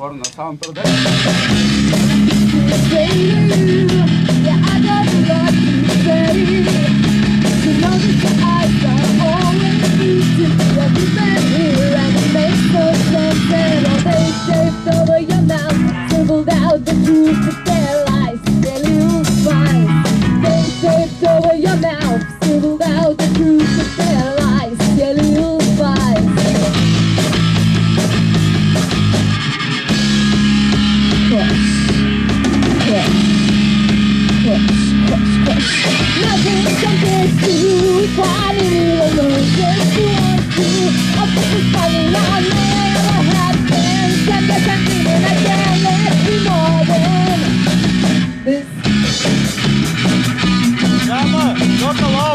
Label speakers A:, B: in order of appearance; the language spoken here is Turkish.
A: Por no saber perder. Normal, normal.